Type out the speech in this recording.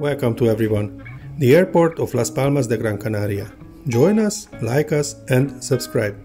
Welcome to everyone. The airport of Las Palmas de Gran Canaria. Join us, like us, and subscribe.